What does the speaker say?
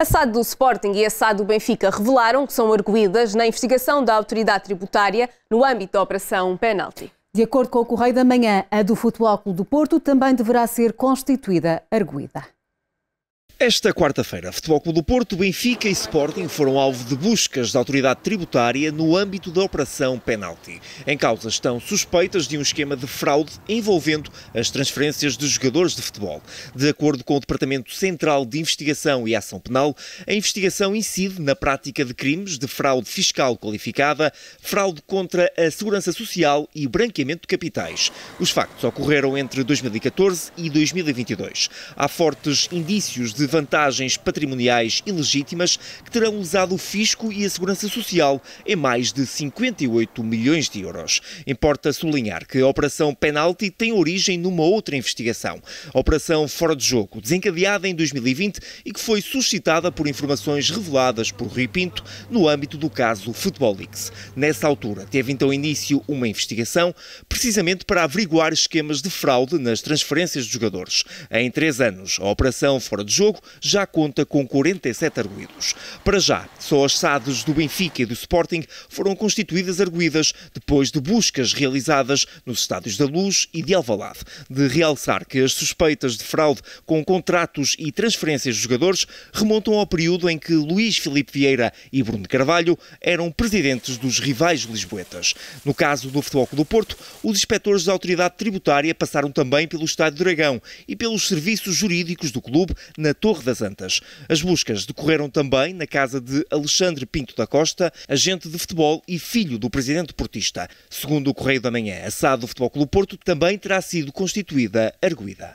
A SAD do Sporting e a SAD do Benfica revelaram que são arguídas na investigação da autoridade tributária no âmbito da Operação Penalty. De acordo com o Correio da Manhã, a do Futebol Clube do Porto também deverá ser constituída arguída. Esta quarta-feira, Futebol Clube do Porto, Benfica e Sporting foram alvo de buscas da autoridade tributária no âmbito da Operação Penalty. Em causa estão suspeitas de um esquema de fraude envolvendo as transferências de jogadores de futebol. De acordo com o Departamento Central de Investigação e Ação Penal, a investigação incide na prática de crimes de fraude fiscal qualificada, fraude contra a segurança social e branqueamento de capitais. Os factos ocorreram entre 2014 e 2022. Há fortes indícios de vantagens patrimoniais ilegítimas que terão usado o fisco e a segurança social em mais de 58 milhões de euros. Importa sublinhar que a Operação Penalty tem origem numa outra investigação, a Operação Fora de Jogo, desencadeada em 2020 e que foi suscitada por informações reveladas por Rui Pinto no âmbito do caso Football Leaks. Nessa altura, teve então início uma investigação precisamente para averiguar esquemas de fraude nas transferências de jogadores. Em três anos, a Operação Fora de Já conta com 47 arguídos. Para já, só as SADs do Benfica e do Sporting foram constituídas arguídas depois de buscas realizadas nos estádios da Luz e de Alvalade. De realçar que as suspeitas de fraude com contratos e transferências de jogadores remontam ao período em que Luís Filipe Vieira e Bruno Carvalho eram presidentes dos rivais lisboetas. No caso do Futebol Clube do Porto, os inspectores da autoridade tributária passaram também pelo Estádio Dragão e pelos serviços jurídicos do clube na Torre Torre das Antas. As buscas decorreram também na casa de Alexandre Pinto da Costa, agente de futebol e filho do presidente portista. Segundo o Correio da Manhã, a SAD do Futebol Clube Porto também terá sido constituída arguída.